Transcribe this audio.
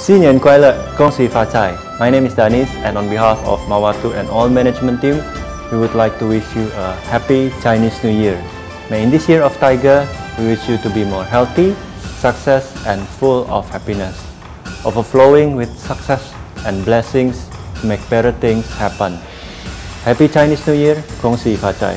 新年快乐，恭喜发财. My name is Danis and on behalf of Mawatu and all management team, we would like to wish you a happy Chinese New Year. May in this year of Tiger, we wish you to be more healthy, success and full of happiness, overflowing with success and blessings to make better things happen. Happy Chinese New Year, Kong Si 恭喜发财.